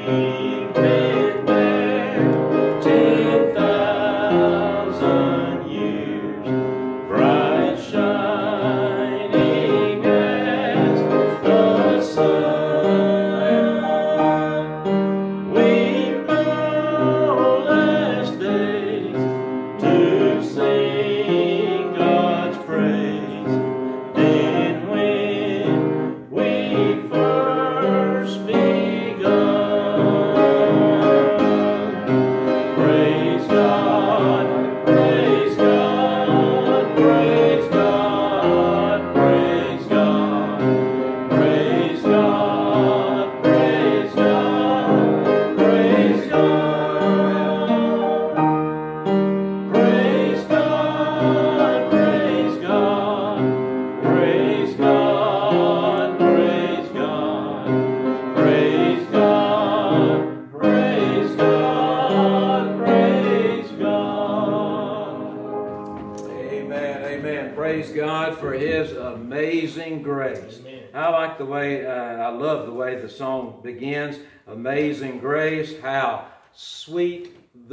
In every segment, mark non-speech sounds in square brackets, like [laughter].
begins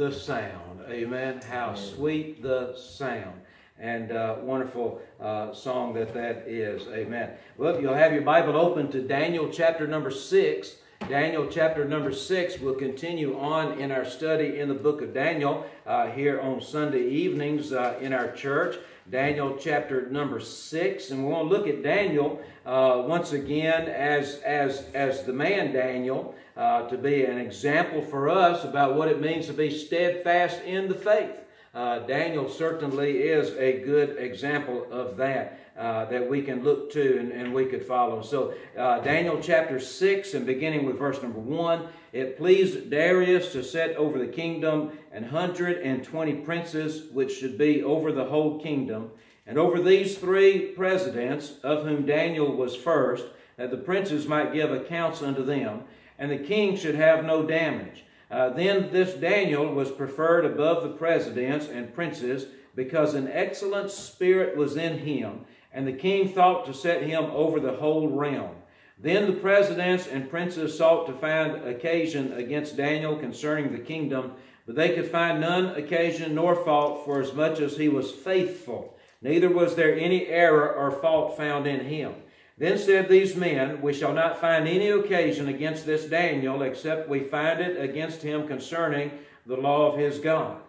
the sound. Amen. How sweet the sound. And uh, wonderful uh, song that that is. Amen. Well, you'll have your Bible open to Daniel chapter number 6. Daniel chapter number 6 We'll continue on in our study in the book of Daniel uh, here on Sunday evenings uh, in our church. Daniel chapter number 6. And we're going to look at Daniel uh, once again as, as, as the man Daniel uh, to be an example for us about what it means to be steadfast in the faith. Uh, Daniel certainly is a good example of that. Uh, that we can look to and, and we could follow. So, uh, Daniel chapter 6, and beginning with verse number 1, it pleased Darius to set over the kingdom an hundred and twenty princes, which should be over the whole kingdom. And over these three presidents, of whom Daniel was first, that the princes might give accounts unto them, and the king should have no damage. Uh, then this Daniel was preferred above the presidents and princes, because an excellent spirit was in him, and the king thought to set him over the whole realm. Then the presidents and princes sought to find occasion against Daniel concerning the kingdom, but they could find none occasion nor fault, for as much as he was faithful. Neither was there any error or fault found in him. Then said these men, We shall not find any occasion against this Daniel, except we find it against him concerning the law of his God.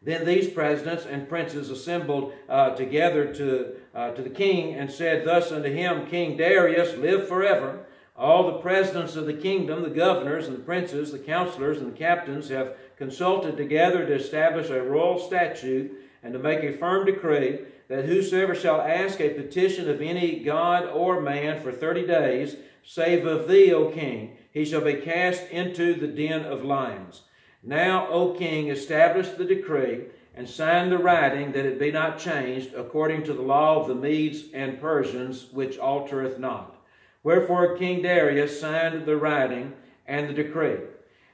Then these presidents and princes assembled uh, together to, uh, to the king and said thus unto him, King Darius, live forever. All the presidents of the kingdom, the governors and the princes, the counselors and the captains have consulted together to establish a royal statute and to make a firm decree that whosoever shall ask a petition of any god or man for thirty days, save of thee, O king, he shall be cast into the den of lions. Now, O king, establish the decree and sign the writing that it be not changed according to the law of the Medes and Persians, which altereth not. Wherefore King Darius signed the writing and the decree.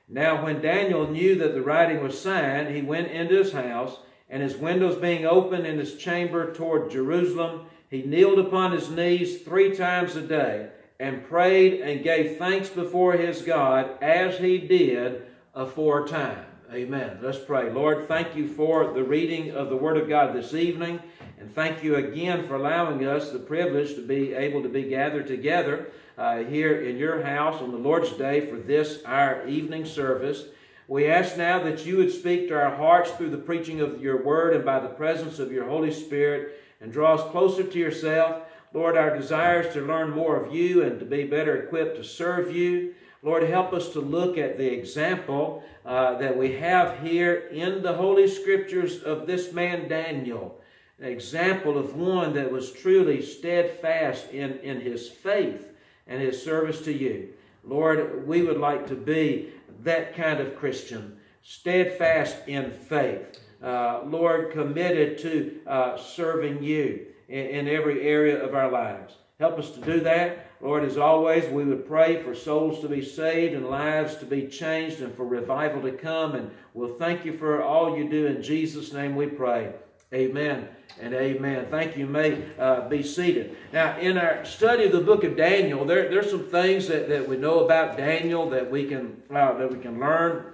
Now, when Daniel knew that the writing was signed, he went into his house, and his windows being open in his chamber toward Jerusalem, he kneeled upon his knees three times a day and prayed and gave thanks before his God as he did aforetime. Amen. Let's pray. Lord, thank you for the reading of the Word of God this evening. And thank you again for allowing us the privilege to be able to be gathered together uh, here in your house on the Lord's Day for this, our evening service. We ask now that you would speak to our hearts through the preaching of your Word and by the presence of your Holy Spirit and draw us closer to yourself. Lord, our desires to learn more of you and to be better equipped to serve you. Lord, help us to look at the example uh, that we have here in the Holy Scriptures of this man Daniel. An example of one that was truly steadfast in, in his faith and his service to you. Lord, we would like to be that kind of Christian, steadfast in faith. Uh, Lord, committed to uh, serving you in, in every area of our lives. Help us to do that. Lord, as always, we would pray for souls to be saved and lives to be changed and for revival to come. And we'll thank you for all you do. In Jesus' name we pray. Amen and amen. Thank you. May uh, be seated. Now, in our study of the book of Daniel, there, there's some things that, that we know about Daniel that we can uh, that we can learn.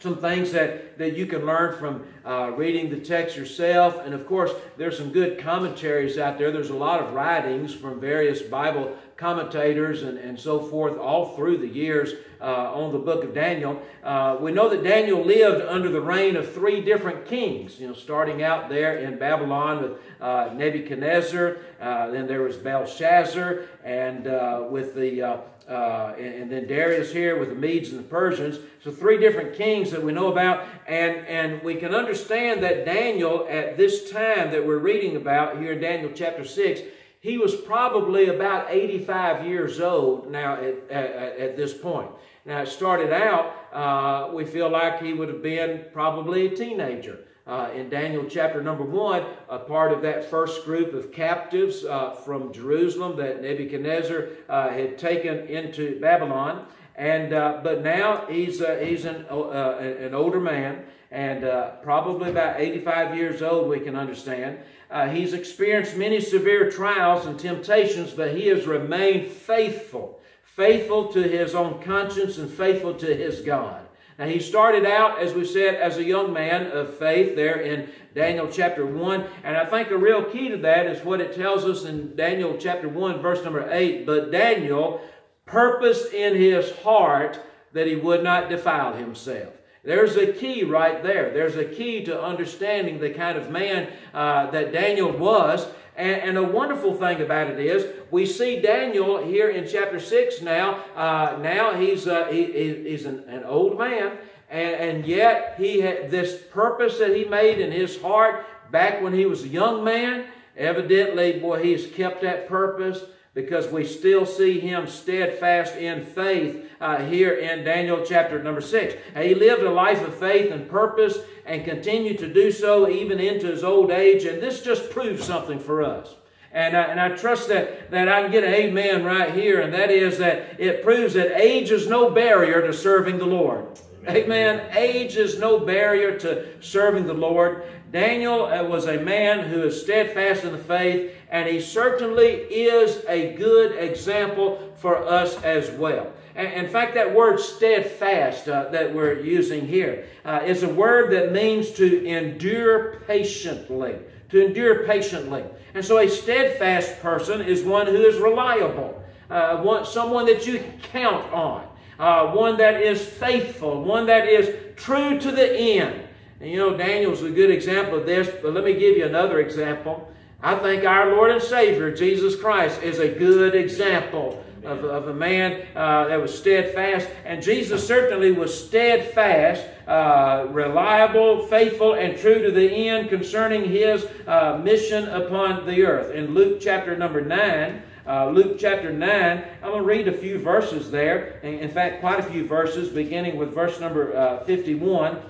Some things that, that you can learn from uh, reading the text yourself. And of course, there's some good commentaries out there. There's a lot of writings from various Bible commentators and, and so forth all through the years uh, on the book of Daniel. Uh, we know that Daniel lived under the reign of three different kings, you know, starting out there in Babylon with uh, Nebuchadnezzar, uh, then there was Belshazzar, and uh, with the uh, uh, and, then Darius here with the Medes and the Persians. So three different kings that we know about, and and we can understand that Daniel at this time that we're reading about here in Daniel chapter six he was probably about 85 years old now at, at, at this point. Now, it started out, uh, we feel like he would have been probably a teenager. Uh, in Daniel chapter number one, a part of that first group of captives uh, from Jerusalem that Nebuchadnezzar uh, had taken into Babylon. And uh, but now he's uh, he's an an older man and probably about 85 years old. We can understand. Uh, he's experienced many severe trials and temptations, but he has remained faithful, faithful to his own conscience and faithful to his God. Now, he started out, as we said, as a young man of faith there in Daniel chapter 1. And I think the real key to that is what it tells us in Daniel chapter 1, verse number 8. But Daniel purposed in his heart that he would not defile himself. There's a key right there. There's a key to understanding the kind of man uh, that Daniel was. And, and, a wonderful thing about it is, we see Daniel here in chapter 6 now. Uh, now he's, uh, he, he's an, an, old man, and, and yet he had this purpose that he made in his heart back when he was a young man. Evidently, boy, he's kept that purpose because we still see him steadfast in faith uh, here in Daniel chapter number 6. he lived a life of faith and purpose and continued to do so even into his old age. And this just proves something for us. And I, and I trust that, that I can get an amen right here, and that is that it proves that age is no barrier to serving the Lord. Amen. Age is no barrier to serving the Lord. Daniel uh, was a man who is steadfast in the faith, and he certainly is a good example for us as well. In fact, that word steadfast uh, that we're using here uh, is a word that means to endure patiently. To endure patiently. And so a steadfast person is one who is reliable, uh, one, someone that you count on, uh, one that is faithful, one that is true to the end. And you know, Daniel's a good example of this, but let me give you another example. I think our Lord and Savior, Jesus Christ, is a good example of, of a man uh, that was steadfast. And Jesus certainly was steadfast, uh, reliable, faithful, and true to the end concerning his uh, mission upon the earth. In Luke chapter number 9, uh, Luke chapter 9, I'm going to read a few verses there. In fact, quite a few verses, beginning with verse number uh, 51.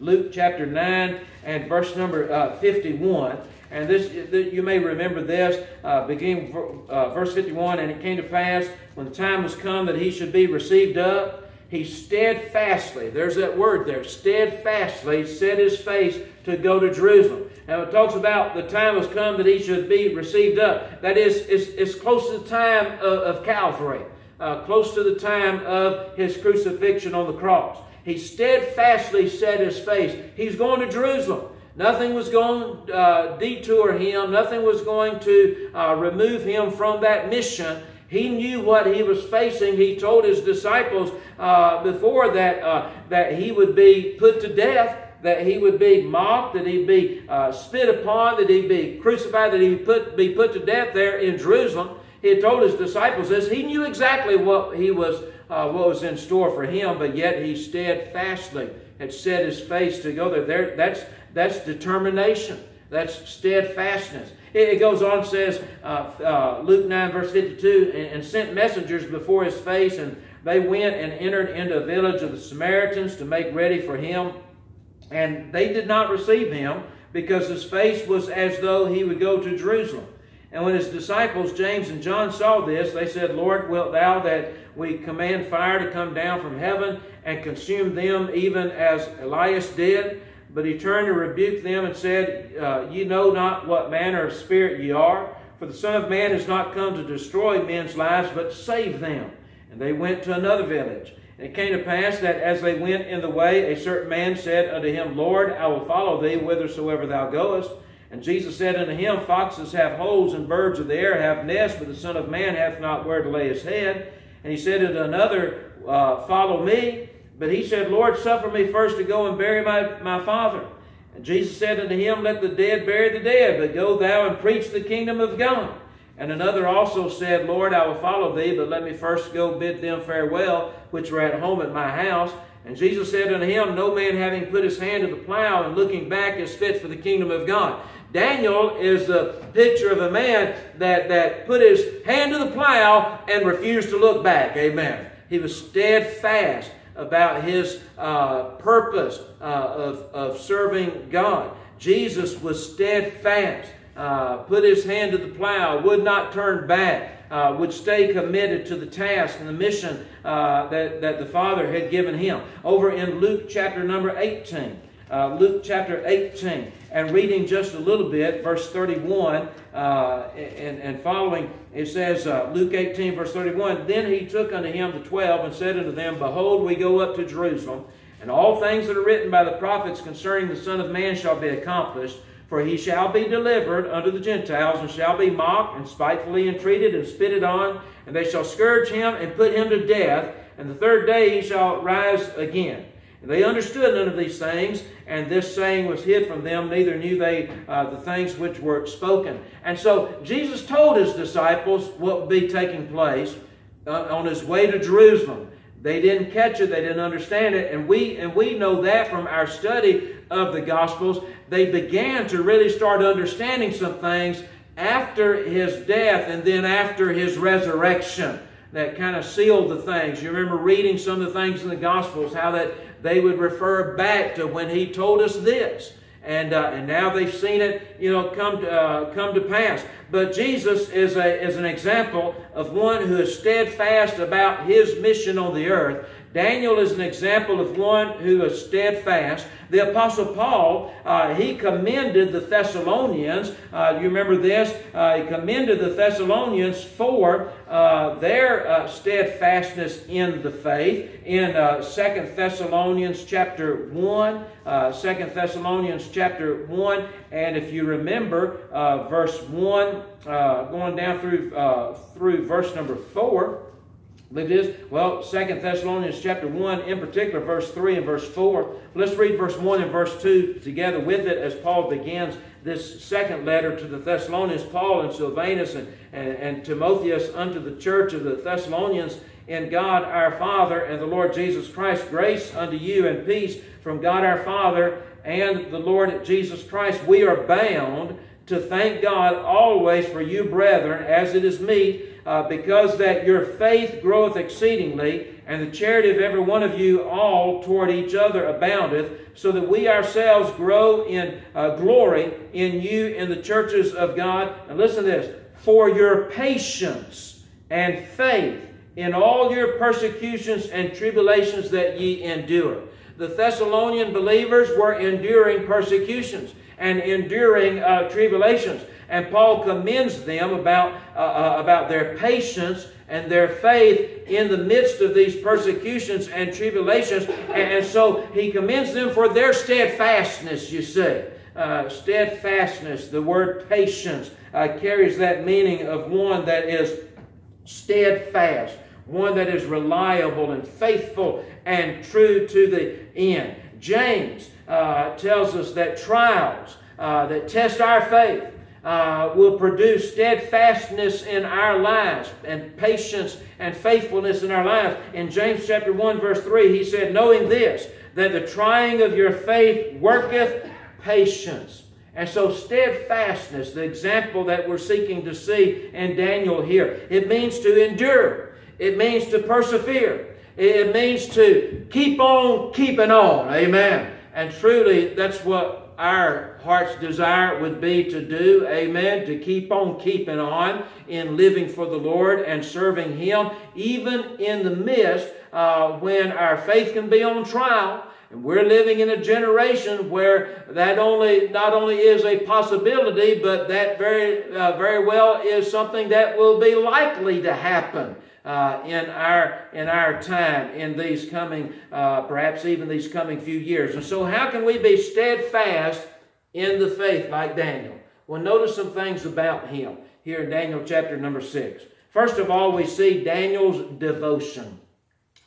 Luke chapter 9 and verse number uh, 51. And this, you may remember this, uh, beginning uh, verse 51. And it came to pass when the time was come that he should be received up, he steadfastly, there's that word there, steadfastly set his face to go to Jerusalem. Now it talks about the time has come that he should be received up. That is, it's, it's close to the time of, of Calvary, uh, close to the time of his crucifixion on the cross. He steadfastly set his face. He's going to Jerusalem. Nothing was going to uh, detour him. Nothing was going to uh, remove him from that mission. He knew what he was facing. He told his disciples uh, before that uh, that he would be put to death, that he would be mocked, that he'd be uh, spit upon, that he'd be crucified, that he'd put, be put to death there in Jerusalem. He had told his disciples this. He knew exactly what he was, uh, what was in store for him, but yet he steadfastly had set his face to go there. there that's that's determination. That's steadfastness. It, goes on, says, uh, uh, Luke 9, verse 52, and, and sent messengers before his face, and they went and entered into a village of the Samaritans to make ready for him. And they did not receive him because his face was as though he would go to Jerusalem. And when his disciples, James and John, saw this, they said, Lord, wilt thou that we command fire to come down from heaven and consume them even as Elias did? But he turned and rebuked them and said, uh, Ye know not what manner of spirit ye are, for the Son of Man is not come to destroy men's lives, but save them. And they went to another village. And it came to pass that as they went in the way, a certain man said unto him, Lord, I will follow thee whithersoever thou goest. And Jesus said unto him, Foxes have holes, and birds of the air have nests, but the Son of Man hath not where to lay his head. And he said unto another, uh, Follow me. But he said, Lord, suffer me first to go and bury my, my father. And Jesus said unto him, Let the dead bury the dead, but go thou and preach the kingdom of God. And another also said, Lord, I will follow thee, but let me first go bid them farewell, which were at home at my house. And Jesus said unto him, No man having put his hand to the plow and looking back is fit for the kingdom of God. Daniel is the picture of a man that, that put his hand to the plow and refused to look back. Amen. He was steadfast about his uh, purpose uh, of, of serving God. Jesus was steadfast uh, put his hand to the plow, would not turn back, uh, would stay committed to the task and the mission uh, that, that the Father had given him. Over in Luke chapter number 18, uh, Luke chapter 18, and reading just a little bit, verse 31 uh, and, and following, it says, uh, Luke 18, verse 31, Then he took unto him the twelve and said unto them, Behold, we go up to Jerusalem, and all things that are written by the prophets concerning the Son of Man shall be accomplished. For he shall be delivered unto the Gentiles, and shall be mocked, and spitefully entreated, and spitted on, and they shall scourge him, and put him to death, and the third day he shall rise again. And they understood none of these things, and this saying was hid from them, neither knew they uh, the things which were spoken. And so Jesus told his disciples what would be taking place uh, on his way to Jerusalem. They didn't catch it, they didn't understand it, and we and we know that from our study of the Gospels. They began to really start understanding some things after his death and then after his resurrection that kind of sealed the things. You remember reading some of the things in the Gospels, how that they would refer back to when he told us this. And, uh, and now they've seen it, you know, come to, uh, come to pass. But Jesus is, a, is an example of one who is steadfast about his mission on the earth. Daniel is an example of one who is steadfast. The Apostle Paul, uh, he commended the Thessalonians. Uh, you remember this? Uh, he commended the Thessalonians for uh, their uh, steadfastness in the faith in uh, 2 Thessalonians chapter 1. Uh, 2 Thessalonians chapter 1. And if you remember, verse 1, going down through, through verse number 4, At this. Well, Second Thessalonians chapter 1, in particular, verse 3 and verse 4. Let's read verse 1 and verse 2 together with it as Paul begins this second letter to the Thessalonians. Paul and Silvanus and, and, and Timotheus unto the church of the Thessalonians in God our Father and the Lord Jesus Christ. Grace unto you and peace from God our Father and the Lord Jesus Christ. We are bound to thank God always for you, brethren, as it is meet uh, because that your faith groweth exceedingly, and the charity of every one of you all toward each other aboundeth, so that we ourselves grow in uh, glory in you in the churches of God. And listen to this for your patience and faith in all your persecutions and tribulations that ye endure. The Thessalonian believers were enduring persecutions and enduring uh, tribulations. And Paul commends them about, uh, uh, about their patience and their faith in the midst of these persecutions and tribulations. And so he commends them for their steadfastness, you see. Uh, steadfastness, the word patience, uh, carries that meaning of one that is steadfast, one that is reliable and faithful and true to the end. James uh, tells us that trials uh, that test our faith uh, will produce steadfastness in our lives and patience and faithfulness in our lives. In James chapter 1, verse 3, he said, Knowing this, that the trying of your faith worketh patience. And so, steadfastness, the example that we're seeking to see in Daniel here, it means to endure, it means to persevere, it means to keep on keeping on. Amen. And truly, that's what our heart's desire would be to do, amen, to keep on keeping on in living for the Lord and serving Him, even in the midst uh, when our faith can be on trial And we're living in a generation where that only not only is a possibility, but that very uh, very well is something that will be likely to happen. Uh, in our in our time in these coming uh, perhaps even these coming few years. And so how can we be steadfast in the faith like daniel? Well notice some things about him here in daniel chapter number six. First of all we see daniel's devotion.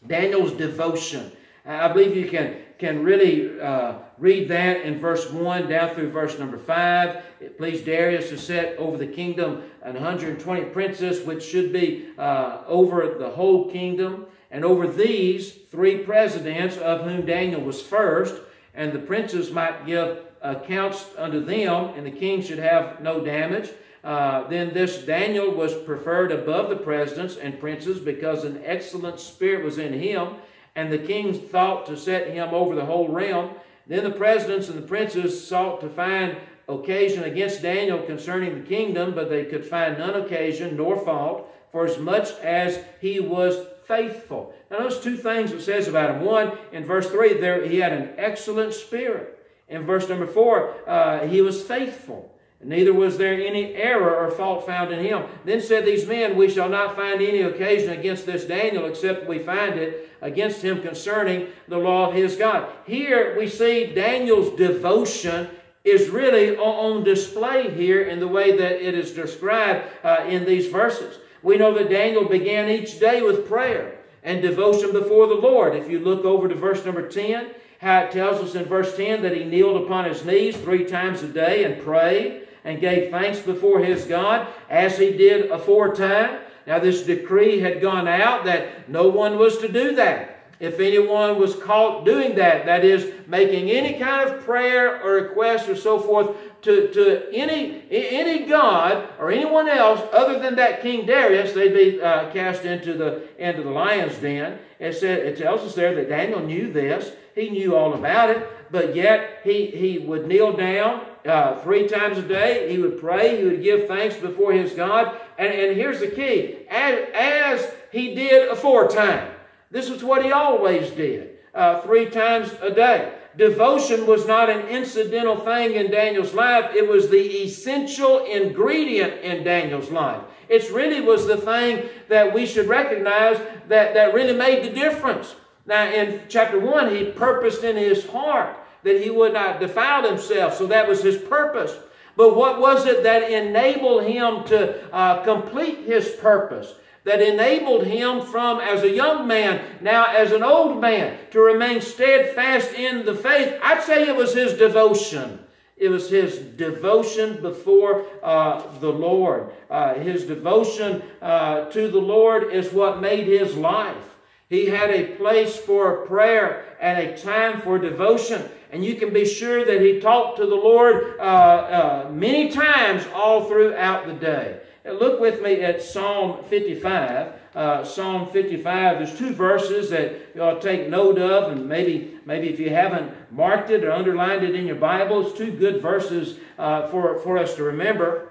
Daniel's devotion. I believe you can can really uh, read that in verse 1 down through verse number 5. It pleased Darius to set over the kingdom an 120 princes, which should be uh, over the whole kingdom, and over these three presidents, of whom Daniel was first, and the princes might give accounts unto them, and the king should have no damage. Uh, then this Daniel was preferred above the presidents and princes because an excellent spirit was in him and the king thought to set him over the whole realm. Then the presidents and the princes sought to find occasion against Daniel concerning the kingdom, but they could find none occasion nor fault, for as much as he was faithful. Now, those two things it says about him. One, in verse 3, there he had an excellent spirit. In verse number 4, uh, he was faithful. Neither was there any error or fault found in him. Then said these men, We shall not find any occasion against this Daniel, except we find it against him concerning the law of his God. Here we see Daniel's devotion is really on display here in the way that it is described uh, in these verses. We know that Daniel began each day with prayer and devotion before the Lord. If you look over to verse number 10, how it tells us in verse 10 that he kneeled upon his knees three times a day and prayed and gave thanks before his God as he did aforetime. Now, this decree had gone out that no one was to do that. If anyone was caught doing that, that is, making any kind of prayer or request or so forth to, to any, any god or anyone else other than that King Darius, they'd be uh, cast into the, into the lion's den. It, said, it tells us there that Daniel knew this. He knew all about it, but yet he, he would kneel down uh, three times a day. He would pray. He would give thanks before his God. And, and here's the key as, as he did aforetime. This is what he always did, uh, three times a day. Devotion was not an incidental thing in Daniel's life, it was the essential ingredient in Daniel's life. It really was the thing that we should recognize that, that really made the difference. Now, in chapter 1, he purposed in his heart that he would not defile himself. So that was his purpose. But what was it that enabled him to uh, complete his purpose? That enabled him from as a young man, now as an old man, to remain steadfast in the faith? I'd say it was his devotion. It was his devotion before uh, the Lord. Uh, his devotion uh, to the Lord is what made his life. He had a place for prayer and a time for devotion. And you can be sure that he talked to the Lord uh, uh, many times all throughout the day. Look with me at Psalm 55. Uh, Psalm 55, there's two verses that you ought to take note of, and maybe, maybe if you haven't marked it or underlined it in your Bible, it's two good verses uh, for, for us to remember.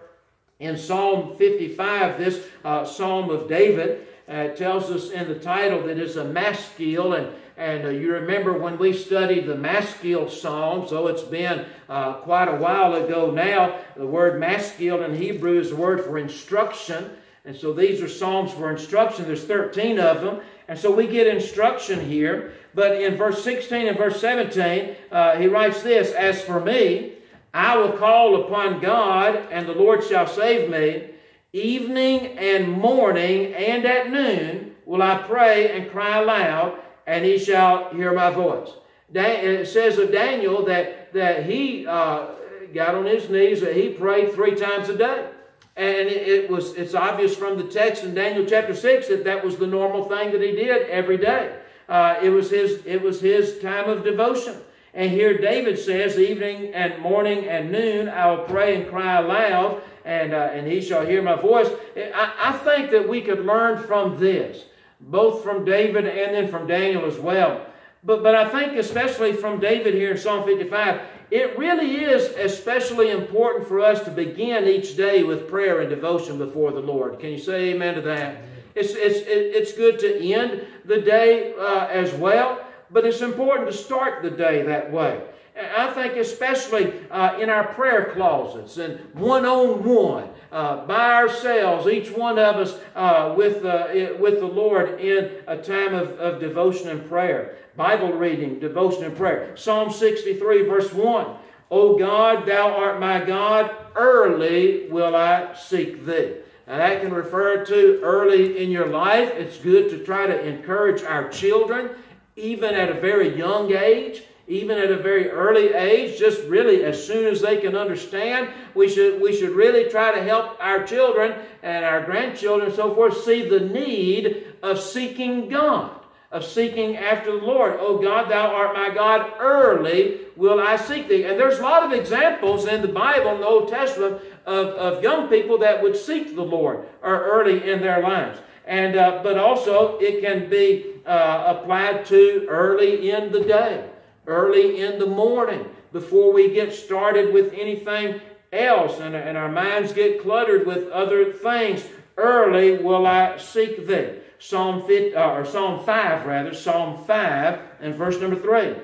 In Psalm 55, this uh, Psalm of David, uh, tells us in the title that it's a maskil, and and uh, you remember when we studied the maskil psalm, so it's been uh, quite a while ago now. The word maskil in Hebrew is the word for instruction. And so these are psalms for instruction. There's 13 of them. And so we get instruction here. But in verse 16 and verse 17, uh, he writes this As for me, I will call upon God, and the Lord shall save me. Evening and morning and at noon will I pray and cry aloud, and he shall hear my voice. it says of Daniel that, that he uh, got on his knees, that he prayed three times a day. And it, was, it's obvious from the text in Daniel chapter 6 that that was the normal thing that he did every day. Uh, it, was his, it was his time of devotion. And here David says, evening and morning and noon, I will pray and cry aloud and, uh, and he shall hear my voice. I, I think that we could learn from this, both from David and then from Daniel as well. But, but I think especially from David here in Psalm 55, it really is especially important for us to begin each day with prayer and devotion before the Lord. Can you say amen to that? It's, it's, it's good to end the day uh, as well. but it's important to start the day that way. I think especially uh, in our prayer closets and one on one, by ourselves, each one of us uh, with, uh, with the Lord in a time of, of devotion and prayer. Bible reading, devotion and prayer. Psalm 63, verse 1. O God, thou art my God, early will I seek thee. Now that can refer to early in your life. It's good to try to encourage our children, even at a very young age even at a very early age, just really as soon as they can understand. We should, we should really try to help our children and our grandchildren and so forth see the need of seeking God, of seeking after the Lord. Oh God, thou art my God, early will I seek thee. And there's a lot of examples in the Bible, in the Old Testament, of, of young people that would seek the Lord or early in their lives. And, uh, but also, it can be uh, applied to early in the day early in the morning before we get started with anything else and, and our minds get cluttered with other things. Early will I seek thee. Psalm 50, uh, or Psalm 5 rather, Psalm 5 and verse number 3.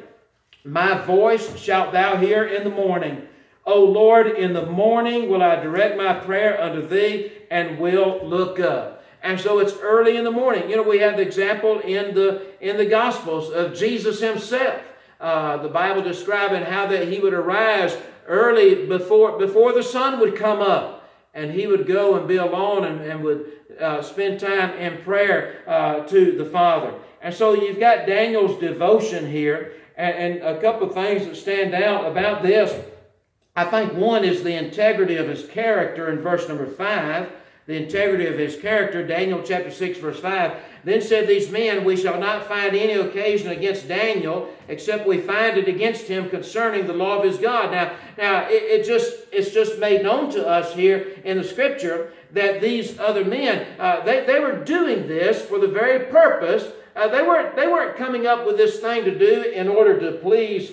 My voice shalt thou hear in the morning. O Lord, in the morning will I direct my prayer unto thee and will look up. And so it's early in the morning. You know, we have the example in the in the Gospels of Jesus himself uh, the Bible describing how that he would arise early before, before the sun would come up. And he would go and be alone and, and would uh, spend time in prayer uh, to the Father. And so you've got Daniel's devotion here. And, and a couple of things that stand out about this. I think one is the integrity of his character in verse number 5 the integrity of his character. Daniel chapter 6, verse 5. Then said these men, We shall not find any occasion against Daniel, except we find it against him concerning the law of his God. Now, now it, it just it's just made known to us here in the scripture that these other men, uh, they, they were doing this for the very purpose. Uh, they, weren't, they weren't coming up with this thing to do in order to please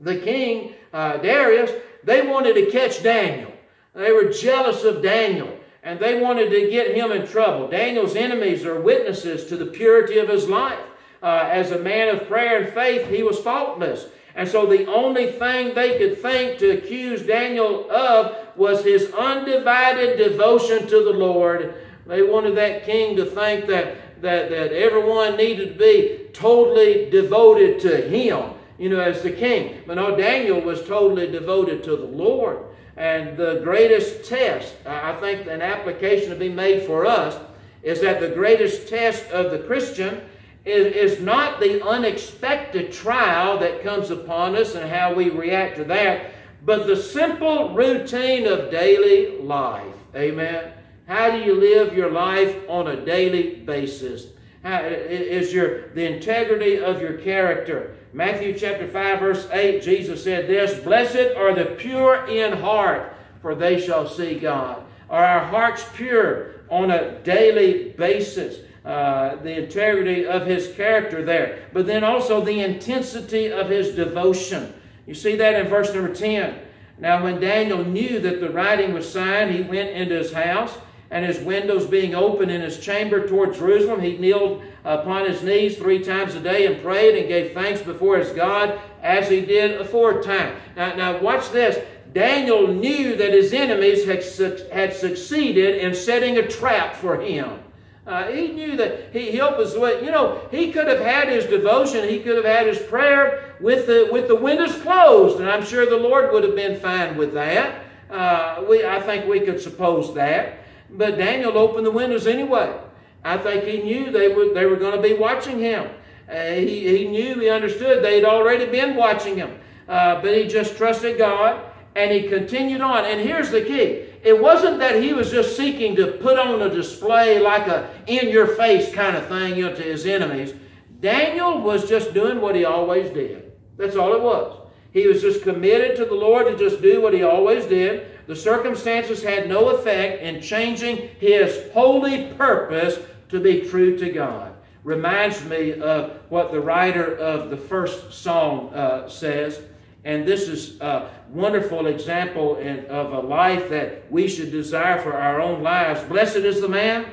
the king, uh, Darius. They wanted to catch Daniel. They were jealous of Daniel and they wanted to get him in trouble. Daniel's enemies are witnesses to the purity of his life. Uh, as a man of prayer and faith, he was faultless. And so the only thing they could think to accuse Daniel of was his undivided devotion to the Lord. They wanted that king to think that, that, that everyone needed to be totally devoted to him, you know, as the king. But no, Daniel was totally devoted to the Lord. And the greatest test, I think an application to be made for us, is that the greatest test of the Christian is, is not the unexpected trial that comes upon us and how we react to that, but the simple routine of daily life. Amen. How do you live your life on a daily basis? How, is your the integrity of your character? Matthew chapter 5, verse 8, Jesus said this Blessed are the pure in heart, for they shall see God. Are our hearts pure on a daily basis? Uh, the integrity of his character there, but then also the intensity of his devotion. You see that in verse number 10. Now, when Daniel knew that the writing was signed, he went into his house and his windows being open in his chamber toward Jerusalem, he kneeled upon his knees three times a day and prayed and gave thanks before his God as he did aforetime. Now, now watch this. Daniel knew that his enemies had, su had succeeded in setting a trap for him. Uh, he knew that he helped us. You know, he could have had his devotion, he could have had his prayer with the with the windows closed, and I'm sure the Lord would have been fine with that. Uh, we, I think we could suppose that. But Daniel opened the windows anyway. I think he knew they were, they were going to be watching him. Uh, he, he knew, he understood they'd already been watching him. Uh, but he just trusted God and he continued on. And here's the key it wasn't that he was just seeking to put on a display like a in your face kind of thing you know, to his enemies. Daniel was just doing what he always did. That's all it was. He was just committed to the Lord to just do what he always did. The circumstances had no effect in changing his holy purpose to be true to God. Reminds me of what the writer of the first song uh, says. And this is a wonderful example in, of a life that we should desire for our own lives. Blessed is the man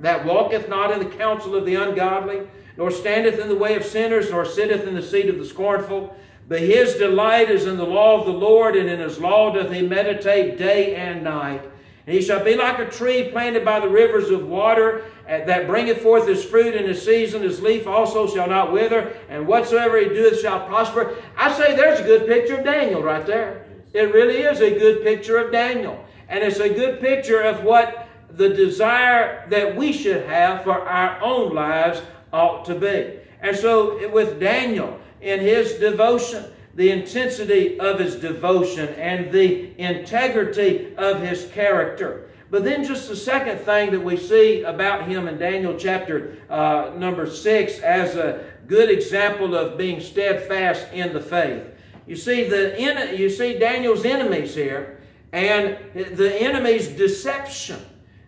that walketh not in the counsel of the ungodly, nor standeth in the way of sinners, nor sitteth in the seat of the scornful. But his delight is in the law of the Lord, and in his law doth he meditate day and night. And he shall be like a tree planted by the rivers of water, Uh, that bringeth forth his fruit in his season. His leaf also shall not wither, and whatsoever he doeth shall prosper. I say there's a good picture of Daniel right there. It really is a good picture of Daniel. And it's a good picture of what the desire that we should have for our own lives ought to be. And so with Daniel, in his devotion, the intensity of his devotion and the integrity of his character. But then, just the second thing that we see about him in Daniel chapter uh, number six as a good example of being steadfast in the faith. You see the you see Daniel's enemies here, and the enemy's deception.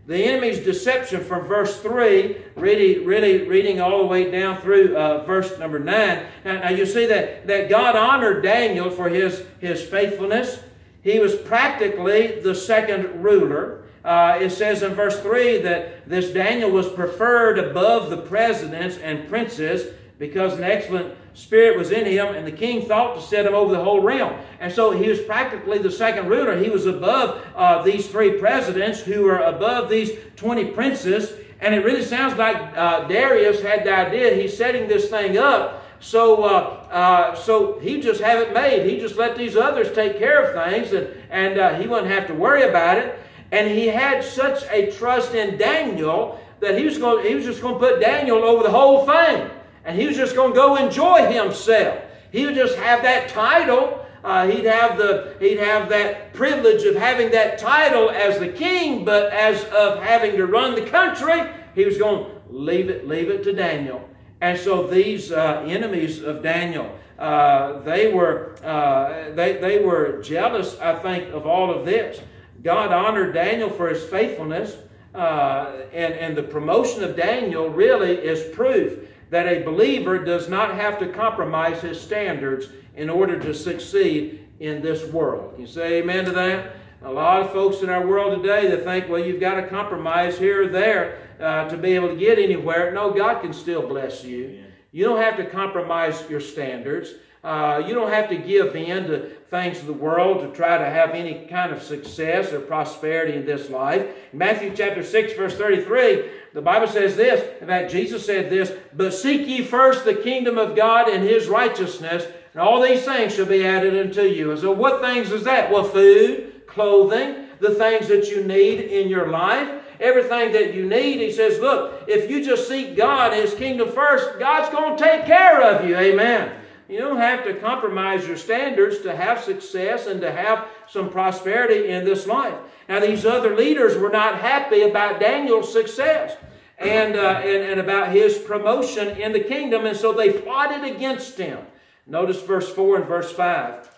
The enemy's deception from verse 3, really, really reading all the way down through uh, verse number 9. Now, now, you see that, that God honored Daniel for his, his faithfulness. He was practically the second ruler. Uh, it says in verse 3 that this Daniel was preferred above the presidents and princes because an excellent spirit was in him, and the king thought to set him over the whole realm. And so he was practically the second ruler. He was above uh, these three presidents who were above these 20 princes. And it really sounds like uh, Darius had the idea he's setting this thing up. So, uh, uh so he just have it made. He just let these others take care of things, and, and uh, he wouldn't have to worry about it. And he had such a trust in Daniel that he was, going, he was just going to put Daniel over the whole thing and he was just going to go enjoy himself. He would just have that title. Uh, he'd have the he'd have that privilege of having that title as the king, but as of having to run the country, he was going to leave it leave it to Daniel. And so these uh, enemies of Daniel, uh, they were uh, they they were jealous, I think, of all of this. God honored Daniel for his faithfulness, uh, and and the promotion of Daniel really is proof that a believer does not have to compromise his standards in order to succeed in this world. You say amen to that? A lot of folks in our world today that think, well, you've got to compromise here or there uh, to be able to get anywhere. No, God can still bless you. You don't have to compromise your standards. Uh, you don't have to give in to things of the world to try to have any kind of success or prosperity in this life. Matthew chapter 6, verse 33, the Bible says this. In fact, Jesus said this, But seek ye first the kingdom of God and his righteousness, and all these things shall be added unto you. And so what things is that? Well, food, clothing, the things that you need in your life everything that you need. He says, Look, if you just seek God and His kingdom first, God's going to take care of you. Amen. You don't have to compromise your standards to have success and to have some prosperity in this life. Now, these other leaders were not happy about Daniel's success and, uh, and, and about his promotion in the kingdom, and so they plotted against him. Notice verse 4 and verse 5.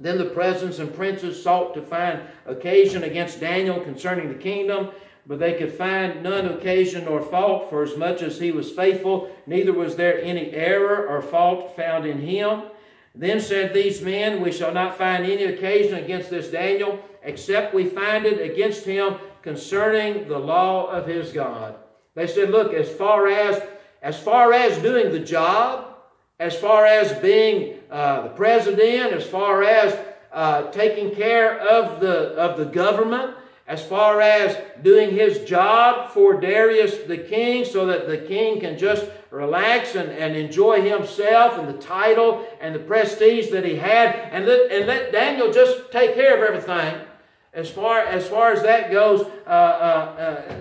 Then the presidents and princes sought to find occasion against Daniel concerning the kingdom, but they could find none occasion nor fault, for as much as he was faithful, neither was there any error or fault found in him. Then said these men, We shall not find any occasion against this Daniel, except we find it against him concerning the law of his God. They said, Look, as far as as far as doing the job, as far as being uh, the president, as far as uh, taking care of the of the government, as far as doing his job for Darius the king so that the king can just relax and, and enjoy himself and the title and the prestige that he had and let, and let Daniel just take care of everything. As far as, far as that goes, uh, uh, uh,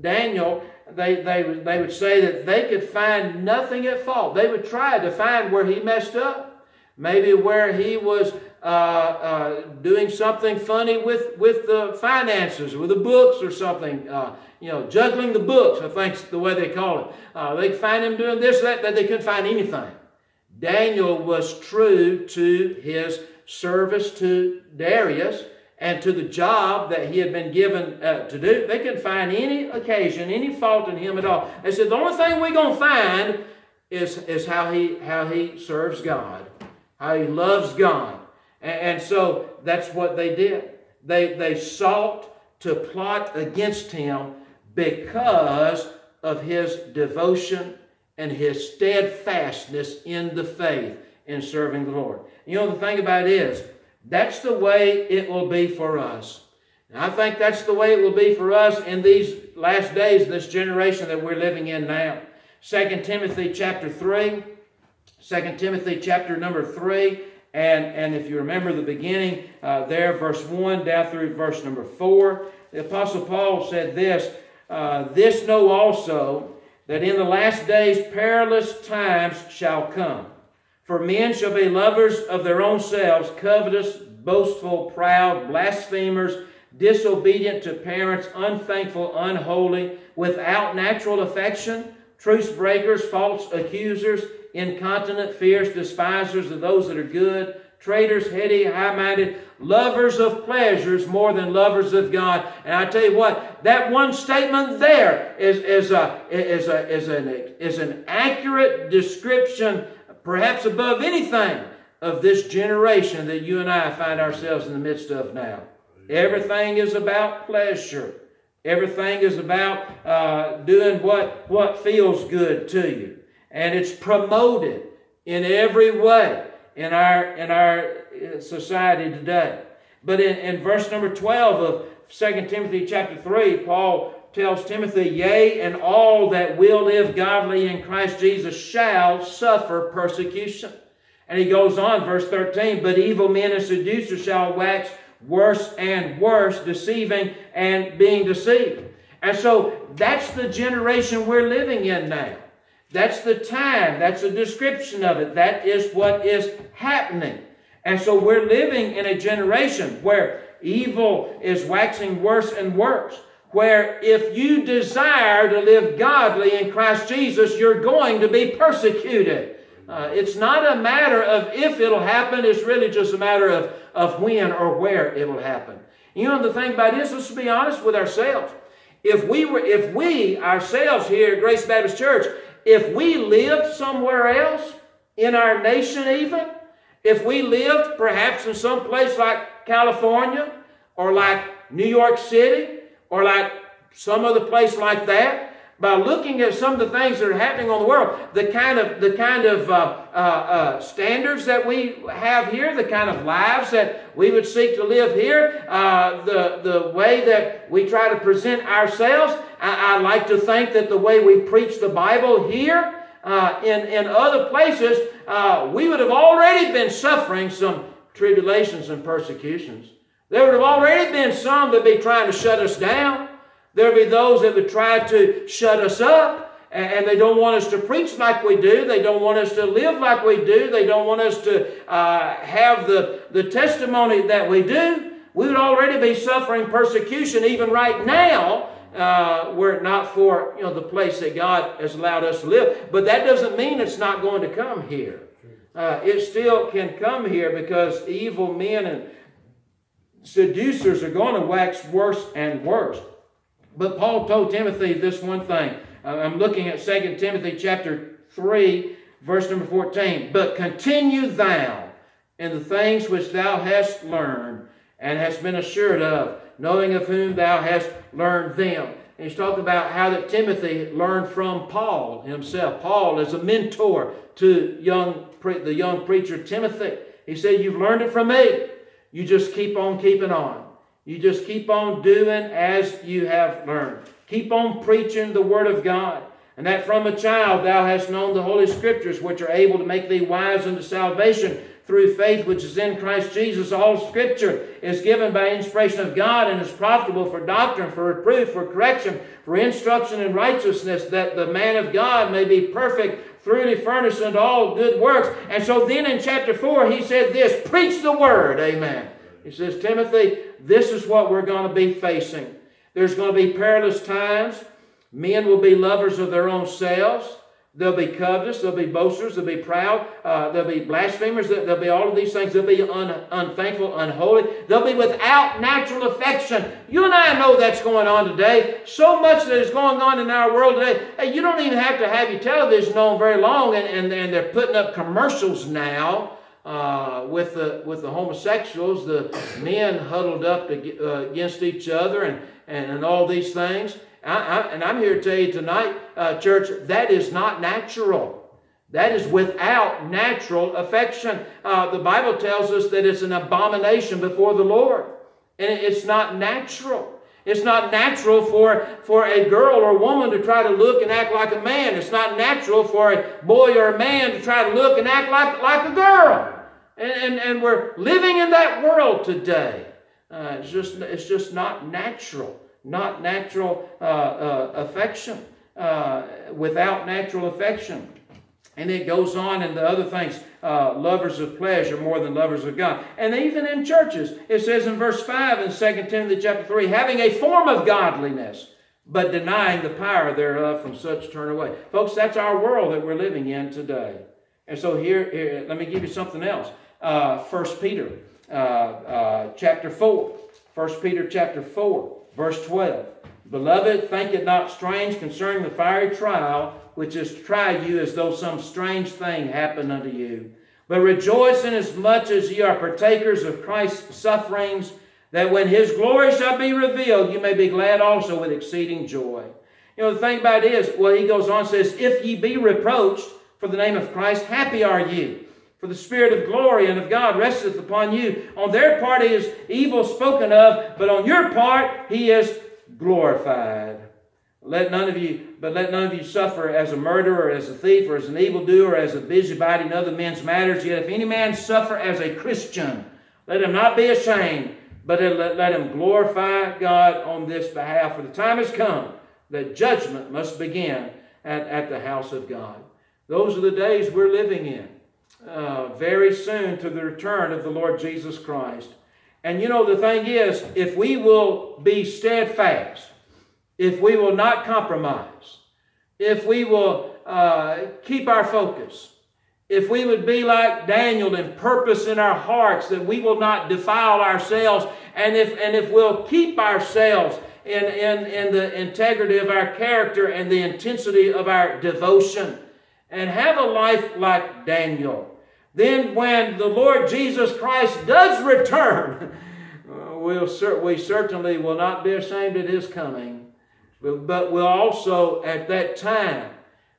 Daniel, they, they, they would say that they could find nothing at fault. They would try to find where he messed up. Maybe where he was uh, uh, doing something funny with, with the finances, with the books or something. Uh, you know, juggling the books, I think's the way they call it. Uh, they find him doing this, that, that they couldn't find anything. Daniel was true to his service to Darius and to the job that he had been given uh, to do. They couldn't find any occasion, any fault in him at all. They said, the only thing we're to find is, is how, he, how he serves God, how he loves God. And, so that's what they did. They, they sought to plot against him because of his devotion and his steadfastness in the faith in serving the Lord. You know, the thing about it is, that's the way it will be for us. And I think that's the way it will be for us in these last days, this generation that we're living in now. 2 Timothy chapter 3, 2 Timothy chapter number 3, and, and if you remember the beginning uh, there, verse 1 down through verse number 4, the Apostle Paul said this, uh, This know also, that in the last days perilous times shall come. For men shall be lovers of their own selves, covetous, boastful, proud, blasphemers, disobedient to parents, unthankful, unholy, without natural affection, truce breakers, false accusers, incontinent, fierce, despisers of those that are good, traitors, heady, high-minded, lovers of pleasures more than lovers of God. And I tell you what, that one statement there is, is, a, is, a, is, an, is an accurate description, perhaps above anything, of this generation that you and I find ourselves in the midst of now. Everything is about pleasure. Everything is about uh, doing what, what feels good to you. And it's promoted in every way in our, in our uh, society today. But in, in verse number 12 of 2 Timothy chapter 3, Paul tells Timothy, Yea, and all that will live godly in Christ Jesus shall suffer persecution. And he goes on, verse 13, But evil men and seducers shall wax worse and worse, deceiving and being deceived. And so that's the generation we're living in now. That's the time. That's a description of it. That is what is happening. And so we're living in a generation where evil is waxing worse and worse. Where if you desire to live godly in Christ Jesus, you're going to be persecuted. Uh, it's not a matter of if it'll happen, it's really just a matter of, of when or where it will happen. You know, the thing about this, let's be honest with ourselves. If we were, if we ourselves here at Grace Baptist Church, if we lived somewhere else, in our nation even, if we lived perhaps in some place like California or like New York City or like some other place like that, by looking at some of the things that are happening on the world, the kind of the kind of uh, uh, uh, standards that we have here, the kind of lives that we would seek to live here, uh, the the way that we try to present ourselves. I, I, like to think that the way we preach the Bible here, uh, in in other places, uh, we would have already been suffering some tribulations and persecutions. There would have already been some that be trying to shut us down. There'll be those that would try to shut us up and they don't want us to preach like we do. They don't want us to live like we do. They don't want us to uh, have the, the testimony that we do. We would already be suffering persecution even right now uh, were it not for you know the place that God has allowed us to live. But that doesn't mean it's not going to come here. Uh, it still can come here because evil men and seducers are going to wax worse and worse. But Paul told Timothy this one thing. Uh, I'm looking at 2 Timothy chapter 3, verse number 14. But continue thou in the things which thou hast learned and hast been assured of, knowing of whom thou hast learned them. And he's talking about how that Timothy learned from Paul himself. Paul is a mentor to young the young preacher Timothy. He said, You've learned it from me. You just keep on keeping on. You just keep on doing as you have learned. Keep on preaching the Word of God. And that from a child thou hast known the Holy Scriptures, which are able to make thee wise unto salvation through faith which is in Christ Jesus. All Scripture is given by inspiration of God and is profitable for doctrine, for reproof, for correction, for instruction in righteousness, that the man of God may be perfect, thoroughly furnished unto all good works. And so then in chapter 4, he said this Preach the Word. Amen. He says, Timothy, this is what we're going to be facing. There's going to be perilous times. Men will be lovers of their own selves. They'll be covetous. They'll be boasters. They'll be proud. Uh, they'll be blasphemers. They'll be all of these things. They'll be un- unthankful, unholy. They'll be without natural affection. You and I know that's going on today. So much that is going on in our world today. Hey, you don't even have to have your television on very long, and, and, and they're putting up commercials now uh, with the with the homosexuals, the men huddled up uh, against each other, and, and and all these things. I, I, and I'm here to tell you tonight, uh, church, that is not natural. That is without natural affection. Uh, the Bible tells us that it's an abomination before the Lord. And it's not natural. It's not natural for, for a girl or woman to try to look and act like a man. It's not natural for a boy or a man to try to look and act like, like a girl. And, and, and we're living in that world today. Uh, it's, just, it's just not natural. Not natural uh, uh, affection. Uh, without natural affection. And it goes on in the other things, uh, lovers of pleasure more than lovers of God. And even in churches, it says in verse 5 in 2 Timothy chapter 3, having a form of godliness, but denying the power thereof from such turn away. Folks, that's our world that we're living in today. And so here, here let me give you something else. Uh, 1 Peter uh, uh, chapter 4. 1 Peter chapter 4, verse 12. Beloved, think it not strange concerning the fiery trial which is to try you as though some strange thing happened unto you. But rejoice inasmuch as ye are partakers of Christ's sufferings, that when his glory shall be revealed, you may be glad also with exceeding joy. You know, the thing about it is, well, he goes on says, If ye be reproached for the name of Christ, happy are ye. For the Spirit of glory and of God resteth upon you. On their part is evil spoken of, but on your part he is glorified. Let none of you, but let none of you suffer as a murderer, as a thief, or as an evildoer, as a busybody in other men's matters. Yet if any man suffer as a Christian, let him not be ashamed, but let, let him glorify God on this behalf. For the time has come that judgment must begin at, at the house of God. Those are the days we're living in. Uh, very soon to the return of the Lord Jesus Christ. And you know, the thing is, if we will be steadfast, if we will not compromise, if we will uh, keep our focus, if we would be like Daniel and purpose in our hearts that we will not defile ourselves, and if, and if we'll keep ourselves in, in, in the integrity of our character and the intensity of our devotion, and have a life like Daniel, then when the Lord Jesus Christ does return, [laughs] we'll, we certainly will not be ashamed at his coming but we'll also, at that time,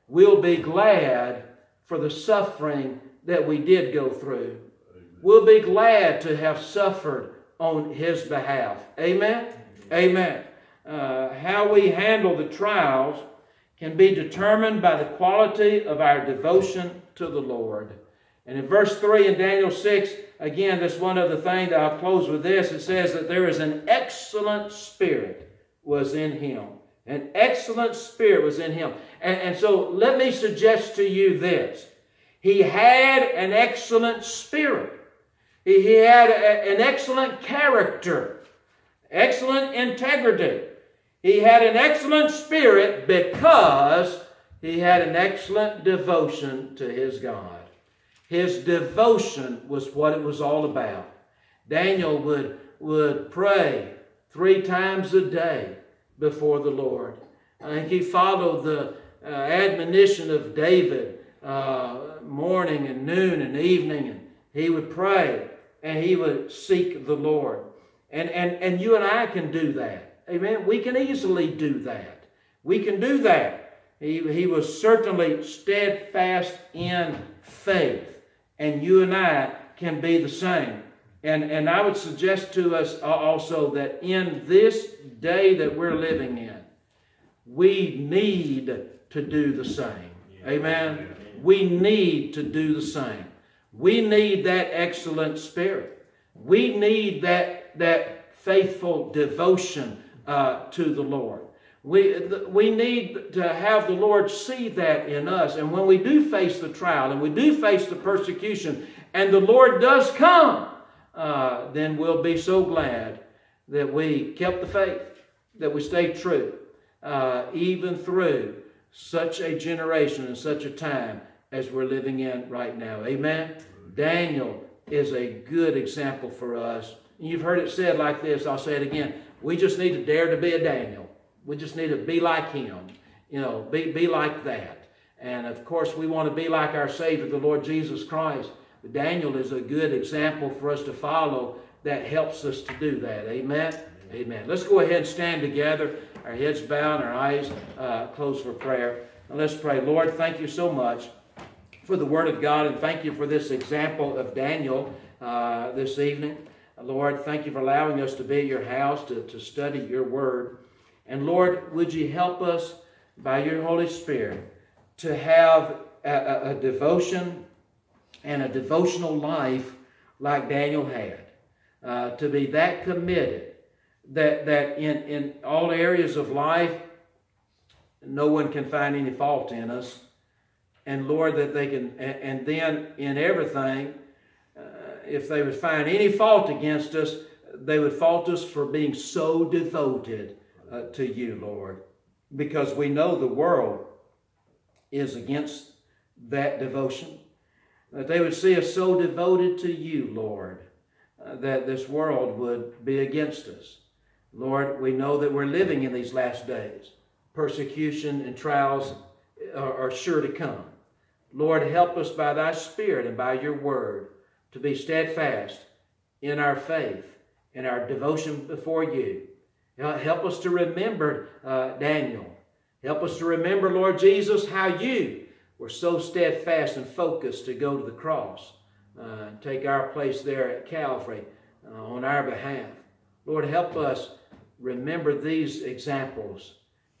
we'll be glad for the suffering that we did go through. We'll be glad to have suffered on His behalf. Amen? Amen. Uh, how we handle the trials can be determined by the quality of our devotion to the Lord. And in verse 3 in Daniel 6, again, that's one other thing that I'll close with this. It says that there is an excellent spirit was in him. An excellent spirit was in him. And, and so let me suggest to you this. He had an excellent spirit. He, he had a, an excellent character, excellent integrity. He had an excellent spirit because he had an excellent devotion to his God. His devotion was what it was all about. Daniel would, would pray three times a day before the Lord. Think he followed the uh, admonition of David uh, morning and noon and evening, and he would pray and he would seek the Lord. And, and, and you and I can do that. Amen. We can easily do that. We can do that. He, he was certainly steadfast in faith. And you and I can be the same. And, and I would suggest to us also that in this day that we're living in, we need to do the same. Amen. We need to do the same. We need that excellent spirit. We need that, that faithful devotion uh, to the Lord. We, we need to have the Lord see that in us. And when we do face the trial and we do face the persecution, and the Lord does come, uh, then we'll be so glad that we kept the faith, that we stayed true, uh, even through such a generation and such a time as we're living in right now. Amen? Daniel is a good example for us. You've heard it said like this, I'll say it again. We just need to dare to be a Daniel. We just need to be like him. You know, be, be like that. And of course, we want to be like our Savior, the Lord Jesus Christ. Daniel is a good example for us to follow that helps us to do that. Amen? Amen. Let's go ahead and stand together, our heads bowed, our eyes uh, closed for prayer. And let's pray. Lord, thank you so much for the Word of God, and thank you for this example of Daniel uh, this evening. Lord, thank you for allowing us to be at your house to, to study your Word. And Lord, would you help us by your Holy Spirit to have a, a, a devotion and a devotional life like Daniel had, uh, to be that committed that, that in, in all areas of life, no one can find any fault in us. And Lord, that they can, and, and then in everything, if they would find any fault against us, they would fault us for being so devoted uh, to you, Lord. Because we know the world is against that devotion. That they would see us so devoted to you, Lord, uh, that this world would be against us. Lord, we know that we're living in these last days. Persecution and trials are, are sure to come. Lord, help us by thy Spirit and by your word to be steadfast in our faith, in our devotion before you. Help us to remember uh, Daniel. Help us to remember, Lord Jesus, how you were so steadfast and focused to go to the cross, uh, take our place there at Calvary uh, on our behalf. Lord, help us remember these examples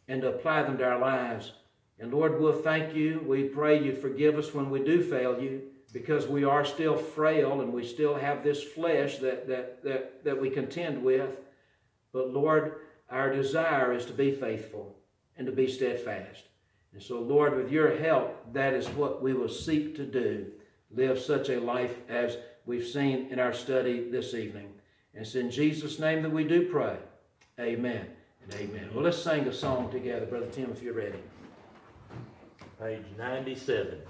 and apply them to our lives. And Lord, we'll thank you. We pray you forgive us when we do fail you because we are still frail and we still have this flesh that, that, that, that we contend with. But Lord, our desire is to be faithful and to be steadfast. And so, Lord, with your help, that is what we will seek to do. Live such a life as we've seen in our study this evening. And it's in Jesus' name that we do pray. Amen and amen. Well, let's sing a song together, Brother Tim, if you're ready. Page 97.